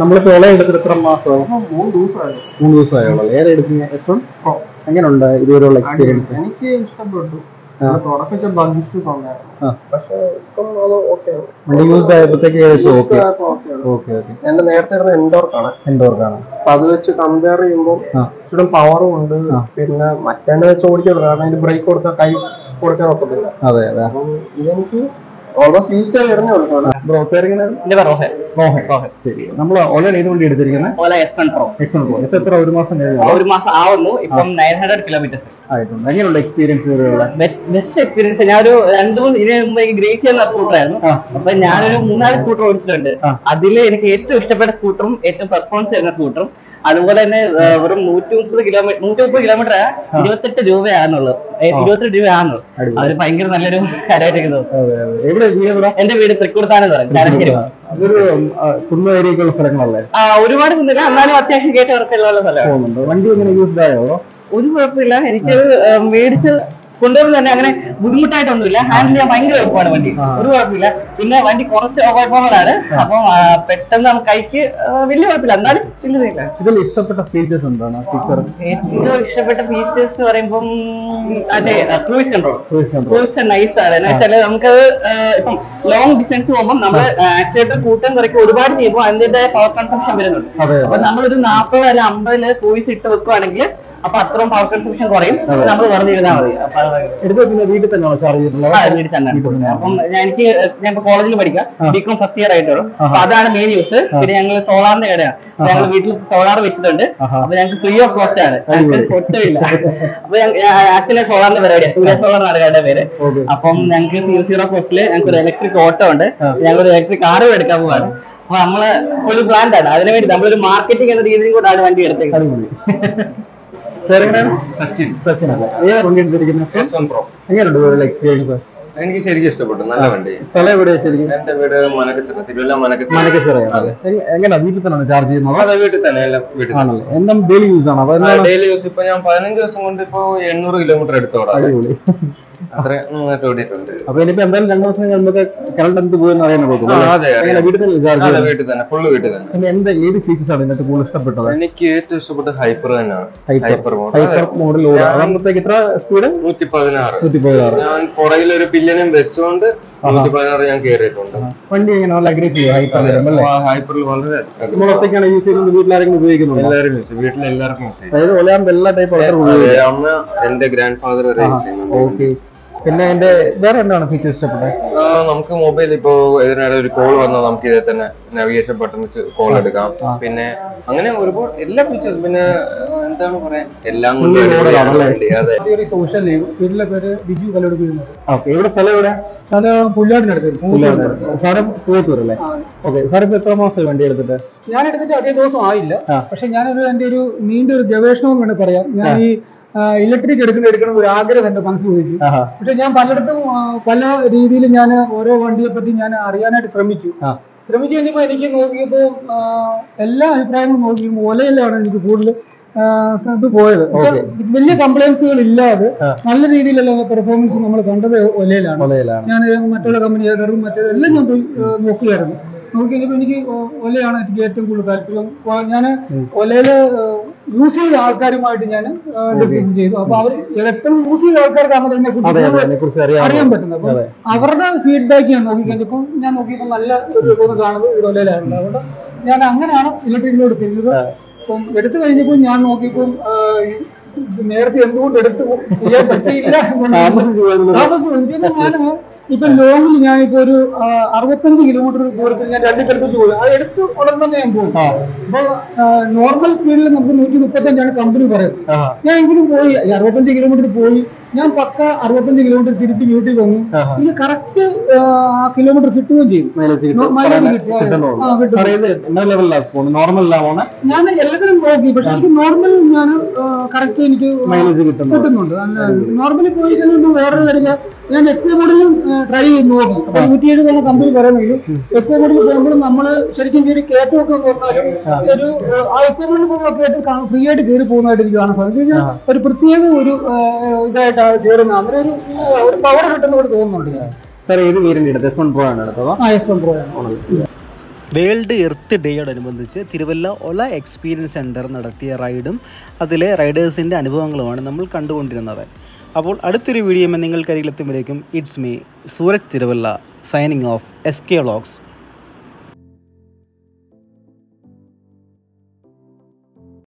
നമ്മളിപ്പോ എടുത്തിട്ട് എത്ര മാസമാകും മൂന്ന് ദിവസമായോ? മൂന്ന് ദിവസമായുള്ളൂ ഏറെ എടുക്കുന്ന? എസ് വൺ എങ്ങനെയുണ്ട് ഇതുവരെയുള്ള എക്സ്പീരിയൻസ് എനിക്ക് ഇഷ്ടപ്പെട്ടു. തുടക്കത്തെ ബഗ്സ്. പക്ഷെ ഇപ്പം അത് ഓക്കെ വണ്ടി യൂസ്ഡ് ആയപ്പോഴത്തേക്ക് ഏകദേശം ഓക്കെ ഓക്കെ ഓക്കെ ഓക്കെ എന്റെ നേരത്തെ ഇരുന്ന എൻഡോർക്കാണ് എന്തോർക്കാണ് അപ്പൊ അത് വെച്ച് കമ്പയർ ചെയ്യുമ്പോൾ. ഇച്ചിരി പവറും ഉണ്ട്. പിന്നെ മറ്റേ വെച്ച് ഓടിക്കാൻ കാരണം ഇത് ബ്രേക്ക് കൊടുത്താൽ കൈ കൊടുക്കാൻ ഒക്കത്തില്ല. അതെ അതെ. അപ്പം ഇതെനിക്ക് ശരി. നമ്മൾ ഓൾറെഡി ഏത് വണ്ടി എടുത്തിരിക്കുന്നത് Ola S one pro one pro എത്ര ഒരു മാസം കഴിഞ്ഞു. ഒരു മാസം ആവുന്നു. ഇപ്പം നയൻ ഹൺഡ്രഡ് കിലോമീറ്റേഴ്സ് ആയിട്ടുണ്ട്. എങ്ങനെയുള്ള എക്സ്പീരിയൻസ് ബെസ്റ്റ് എക്സ്പീരിയൻസ് ഞാനൊരു രണ്ടു മൂന്ന് ഇതിന് മുമ്പ് ഗ്രേസ് ചെയ്യുന്ന സ്കൂട്ടർ ആയിരുന്നു. ആ. അപ്പൊ ഞാനൊരു മൂന്നാൽ സ്കൂട്ടർ ഓടിച്ചിട്ടുണ്ട്. അതിൽ എനിക്ക് ഏറ്റവും ഇഷ്ടപ്പെട്ട സ്കൂട്ടറും ഏറ്റവും പെർഫോമൻസ് ചെയ്യുന്ന സ്കൂട്ടറും അതുപോലെ തന്നെ വെറും നൂറ്റി മുപ്പത് കിലോമീറ്റർ നൂറ്റി മുപ്പത് കിലോമീറ്റർ ഇരുപത്തെട്ട് രൂപയാണുള്ളത് ഇരുപത്തെട്ട് രൂപയാണുള്ളത് അത് ഭയങ്കര നല്ലൊരു കാര്യമായിട്ട് തോന്നുന്നു അതെ അതെ. എവിടെ വീട് എവിടെ എന്റെ വീട് തൃക്കൂടത്താണ് പറയും ചാലശ്ശേരി അതൊരു കുന്ന ഏരിയക്കുള്ള സ്ഥലങ്ങളല്ലേ? ആ ഒരുപാട് കുന്നില്ല. എന്നാലും അത്യാവശ്യം കേട്ട് ഉറപ്പുള്ള സ്ഥലമാണ്. വണ്ടി എങ്ങനെ യൂസ്ഡ് ആയോ ഒരു കുഴപ്പമില്ല. എനിക്കത് മേടിച്ച് കൊണ്ടുവരുമ്പോൾ തന്നെ അങ്ങനെ ബുദ്ധിമുട്ടായിട്ടൊന്നുമില്ല. ഹാൻഡിൽ ചെയ്യാൻ ഭയങ്കര എളുപ്പമാണ് വണ്ടി. ഒരു കുഴപ്പമില്ല. പിന്നെ വണ്ടി കുറച്ച് കുഴപ്പങ്ങളാണ് അപ്പം പെട്ടെന്ന് നമുക്ക് കൈക്ക് വലിയ കുഴപ്പമില്ല. എന്നാലും വലിയ ഇതിൽ ഇഷ്ടപ്പെട്ട ഫീച്ചേഴ്സ് എന്താണ്? ഫീച്ചർ ഏറ്റവും ഇഷ്ടപ്പെട്ട ഫീച്ചേഴ്സ് പറയുമ്പം അതെ ക്രൂസ് കൺട്രോൾ ക്രൂസ് നൈസ് ആണ്. എന്ന് വെച്ചാൽ നമുക്ക് ഇപ്പം ലോങ് ഡിസ്റ്റൻസ് പോകുമ്പോൾ നമ്മൾ ആക്സിലേറ്റർ കൂട്ടം കുറയ്ക്കും. ഒരുപാട് ചെയ്യുമ്പോൾ അതിന്റേതായ പവർ കൺസംഷൻ വരുന്നുണ്ട്. അപ്പൊ നമ്മളൊരു നാൽപ്പത് അല്ല അമ്പതിൽ ക്രൂസ് ഇട്ട് വെക്കുവാണെങ്കിൽ അപ്പൊ അത്രയും പവർ കൺസംഷൻ കുറയും. നമ്മൾ വെറുതെ ഇരുന്നാൽ മതി. എടുത്ത് പിന്നെ വീട്ടിൽ തന്നെ ചാർജ് ചെയ്തിട്ടുള്ളത് വീട്ടിൽ തന്നെ. അപ്പം ഞാൻ എനിക്ക് ഞാൻ ഇപ്പൊ കോളേജിൽ പഠിക്കാം ബികോം ഫസ്റ്റ് ഇയർ ആയിട്ട് വരും അപ്പൊ അതാണ് മെയിൻ യൂസ് പിന്നെ ഞങ്ങൾ സോളാറിന്റെ കടയാണ്. ഞങ്ങൾ വീട്ടിൽ സോളാർ വെച്ചിട്ടുണ്ട്. അപ്പൊ ഞങ്ങൾക്ക് ഫ്രീ ഓഫ് കോസ്റ്റ് ആണ്. ഒട്ടുമില്ല. അപ്പൊ ആക്ച്വലി സോളാറിന്റെ പരിപാടിയാണ് സൂര്യ സോളാർ നടക്കാരുടെ പേര്. അപ്പം ഞങ്ങൾക്ക് സീറോ സീറോ കോസ്റ്റിൽ ഞങ്ങൾക്ക് ഒരു ഇലക്ട്രിക് ഓട്ടോ ഉണ്ട്. ഞങ്ങൾ ഒരു ഇലക്ട്രിക് കാറും എടുക്കാൻ പോവാണ്. അപ്പൊ നമ്മൾ ഒരു ബ്രാൻഡാണ് അതിനുവേണ്ടി നമ്മളൊരു മാർക്കറ്റിംഗ് എന്ന രീതിയിൽ കൂടാണ് വണ്ടി എടുത്തേക്കുന്നത്. സച്ചിൻ. സച്ചിൻ അല്ലേ? ഏതാ വണ്ടി എടുത്തിരിക്കുന്നത്? എങ്ങനെയുണ്ട് ഇതുവരെയുള്ള എക്സ്പീരിയൻസ് എനിക്ക് ശരിക്കും ഇഷ്ടപ്പെട്ടു. നല്ല വണ്ടി. സ്ഥലം എവിടെയാ ശരിക്കും? എന്റെ വീട് മനക്കച്ചിറ തിരുവല്ല മനക്കച്ചിറ. മനക്കച്ചിറയാണ് എങ്ങനെയാ? വീട്ടിൽ തന്നെയാണ് ചാർജ് ചെയ്യുന്നത്? അതെ വീട്ടിൽ തന്നെ എല്ലാം വീട്ടിൽ തന്നെ. ആണല്ലേ? എന്താ ഡെയിലി യൂസ് ആണ്? ഡെയിലി യൂസ് ഇപ്പൊ ഞാൻ പതിനഞ്ച് ദിവസം കൊണ്ട് ഇപ്പൊ എണ്ണൂറ് കിലോമീറ്റർ എടുത്തോടാ അടിപൊളി. അപ്പൊ ഇനിയിപ്പോ എന്തായാലും രണ്ടു ദിവസം കഴിയുമ്പോൾ കറണ്ട് എന്ത് പോയെന്ന് അറിയാൻ പറ്റും ആ, അതെ, അറിയാം. എങ്ങനെ വീട്ടിൽ തന്നെ ചാർജ് വീട്ടിൽ തന്നെ ഫുള്ള് വീട്ടിൽ തന്നെ. പിന്നെ എന്താ ഏത് ഫീച്ചേഴ്സ് ആണ് ഇതിനകത്ത് കൂടുതൽ ഇഷ്ടപ്പെട്ടത്? എനിക്ക് ഏറ്റവും ഇഷ്ടപ്പെട്ട ഹൈപ്പർ തന്നെയാണ്. ഹൈപ്പർ ഹൈപ്പർ മോഡൽ അതാകുമ്പോഴത്തേക്ക് എത്ര സ്പീഡ് നൂറ്റി പതിനാറ് നൂറ്റി പതിനാറ് ഞാൻ പുറകിൽ ഒരു പില്ലനും വെച്ചുകൊണ്ട് നൂറ്റി പതിനാറ് ഞാൻ കയറിയിട്ടുണ്ട് വണ്ടി എങ്ങനെ നല്ല അഗ്രസീവ് ഹൈപ്പർ ഹൈപ്പറിൽ വളരെ ഒറ്റയ്ക്കാണ് യൂസ് ചെയ്യുന്നത്? വീട്ടിലാരെങ്കിലും ഉപയോഗിക്കുന്നുണ്ടോ? എല്ലാവരും വീട്ടിൽ എല്ലാവർക്കും അതായത് എല്ലാ ടൈപ്പ് അമ്മ എന്റെ ഗ്രാൻഡ് ഫാദർ ഓക്കെ. പിന്നെ അതിന്റെ വേറെ എന്താണ് ഫീച്ചേഴ്സ് ഇഷ്ടപ്പെട്ടത്? ആ, നമുക്ക് മൊബൈൽ ഇപ്പോ ഇതിനിടെ ഒരു കോൾ വന്നാൽ നമുക്ക് ഇതേ തന്നെ നാവിഗേഷൻ ബട്ടൺ വെച്ച് കോൾ എടുക്കാം. പിന്നെ അങ്ങനെ ഒരുപാട് എല്ലാ ഫീച്ചേഴ്സ് പിന്നെ എന്താണ് പറയാ? എല്ലാം കൊണ്ട് സോഷ്യൽ ലൈവ് വീട്ടിലെ പേര് ബിജു കലോട് ചെയ്യുന്നത് ഓക്കെ എവിടെ സ്ഥലം എവിടെ? അത് പുല്ലാടിനടുത്ത് സാറ് പൂവത്തൂർ അല്ലേ? ഓക്കെ സാർ ഇപ്പൊ എത്ര മാസം വണ്ടി എടുത്തിട്ട്? ഞാൻ എടുത്തിട്ട് അതേ ദിവസം ആയില്ല. പക്ഷെ ഞാനൊരു എന്റെ ഒരു നീണ്ട ഒരു ഗവേഷണം എന്ന് വേണമെങ്കിൽ പറയാം. ഞാൻ ഈ ഇലക്ട്രിക് എടുക്കണം എടുക്കണം ഒരു ആഗ്രഹം എന്റെ മനസ്സിൽ ചോദിച്ചു പക്ഷെ ഞാൻ പലയിടത്തും പല രീതിയിൽ ഞാൻ ഓരോ വണ്ടിയെ പറ്റി ഞാൻ അറിയാനായിട്ട് ശ്രമിച്ചു. ശ്രമിച്ചു കഴിഞ്ഞപ്പോൾ എനിക്ക് നോക്കിയപ്പോൾ എല്ലാ അഭിപ്രായങ്ങളും നോക്കിയപ്പോൾ ഒലയിലാണ് എനിക്ക് കൂടുതൽ ഇത് പോയത്. വലിയ കംപ്ലൈൻസുകൾ ഇല്ലാതെ നല്ല രീതിയിലുള്ള പെർഫോമൻസ് നമ്മൾ കണ്ടത് ഒലയിലാണ് ഞാൻ മറ്റുള്ള കമ്പനി ഏതറും മറ്റേത് എല്ലാം ഞാൻ നോക്കുകയായിരുന്നു. നോക്കി കഴിഞ്ഞപ്പോൾ എനിക്ക് ഒലയാണ് എനിക്ക് ഏറ്റവും കൂടുതൽ താല്പര്യം. ഞാൻ ഒലയിൽ യൂസ് ചെയ്ത ആൾക്കാരുമായിട്ട് ഞാൻ ഡിസ്കസ് ചെയ്തു. അപ്പൊ അവർ ഇലക്ട്രോൺ യൂസ് ചെയ്ത അതെ അതെ കുറിച്ച് അറിയാൻ പറ്റുന്നത്. അപ്പൊ അവരുടെ ഫീഡ്ബാക്ക് ഞാൻ നോക്കി കഴിഞ്ഞപ്പോൾ ഞാൻ നോക്കിയപ്പോൾ നല്ല ഒരു ഇതൊന്ന് കാണുന്നത് ഒരു ഒലയിലായിരുന്നു അതുകൊണ്ട് ഞാൻ അങ്ങനെയാണ് ഇലക്ട്രിക്കിലോട് തിരിഞ്ഞത് അപ്പം എടുത്തു കഴിഞ്ഞപ്പോൾ ഞാൻ നോക്കിയപ്പോൾ നേരത്തെ എന്തുകൊണ്ട് എടുത്തു ചെയ്യാൻ പറ്റിയില്ല താമസിച്ച് ഞാൻ ഇപ്പൊ ലോങ്ങിൽ ഞാൻ ഇപ്പൊ ഒരു അറുപത്തഞ്ച് കിലോമീറ്റർ ദൂരത്തിൽ ഞാൻ രണ്ട് സ്ഥലത്തേക്ക് പോകും അത് എടുത്ത് ഉടൻ തന്നെ ഞാൻ പോകും അപ്പൊ നോർമൽ സ്പീഡിൽ നമുക്ക് നൂറ്റി മുപ്പത്തഞ്ചാണ് കമ്പനി പറയുന്നത് ഞാൻ എങ്കിലും പോയി. അറുപത്തഞ്ച് കിലോമീറ്റർ പോയി. ഞാൻ പക്ക അറുപത്തഞ്ച് കിലോമീറ്റർ തിരിച്ച് വീട്ടിൽ വന്നു. പിന്നെ എനിക്ക് കറക്റ്റ് ആ കിലോമീറ്റർ കിട്ടുകയും ചെയ്യും ഞാൻ എല്ലാത്തിനും നോക്കി പക്ഷെ എനിക്ക് നോർമൽ ഞാൻ കറക്റ്റ് എനിക്ക് കിട്ടുന്നുണ്ട്. നോർമലി പോയി കഴിഞ്ഞാൽ വേറൊരു കാര്യം ഞാൻ എത്ര മോഡലും ട്രൈ ചെയ്ത് നോക്കി. അപ്പൊ ഏഴ് തന്നെ കമ്പനി പറയുന്നെങ്കിലും എത്ര മോഡൽ പോകുമ്പോഴും നമ്മൾ ശരിക്കും ഒരു പറഞ്ഞാലും ഒരു ആ എത്ര മോഡൽ പോകുമ്പോൾ ഫ്രീ ആയിട്ട് കയറി പോകുന്നതായിട്ട് എനിക്ക് കാണാൻ സാധിക്കും. ഒരു പ്രത്യേക ഒരു ഇതായിട്ട് കയറുന്ന അങ്ങനെ ഒരു ഒരു പവർ കിട്ടുന്ന പോലെ തോന്നുന്നുണ്ട്. സാർ ഏത് വേരിയന്റ് എടുത്തത് എസ് വൺ പ്രോ ആണ് എടുത്തത് ആ എസ് വൺ പ്രോ ആണ്. വേൾഡ് എർത്ത് ഡേയോടനുബന്ധിച്ച് തിരുവല്ല ഒല എക്സ്പീരിയൻസ് സെന്റർ നടത്തിയ റൈഡും അതിലെ റൈഡേഴ്സിന്റെ അനുഭവങ്ങളുമാണ് നമ്മൾ കണ്ടുകൊണ്ടിരുന്നത്. അപ്പോൾ അടുത്തൊരു video നിങ്ങൾക്കരികിലെത്തുമ്പോഴേക്കും it's me Sooraj Thiruvalla signing off S K vlogs